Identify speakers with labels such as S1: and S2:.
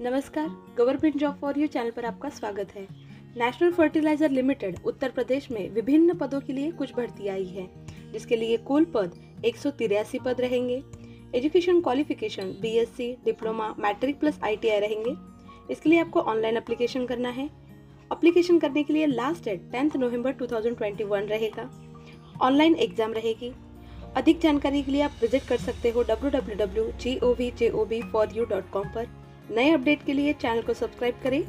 S1: नमस्कार government job for you channel पर आपका स्वागत है। National fertilizer limited Uttar Pradesh में विभिन्न पदों के लिए कुछ भर्ती आई है, जिसके लिए कुल पद एक सौ तिरासी पद रहेंगे। Education qualification BSc diploma matric plus ITI रहेंगे। इसके लिए आपको ऑनलाइन अप्लीकेशन करना है। अप्लीकेशन करने के लिए लास्ट डेट टेंथ नवंबर 2021 रहेगा। ऑनलाइन एग्ज़ाम रहेगी। अधिक जानकारी के लिए आप विज़िट कर सकते हो www.govjobforyou.com पर। नए अपडेट के लिए चैनल को सब्सक्राइब करें।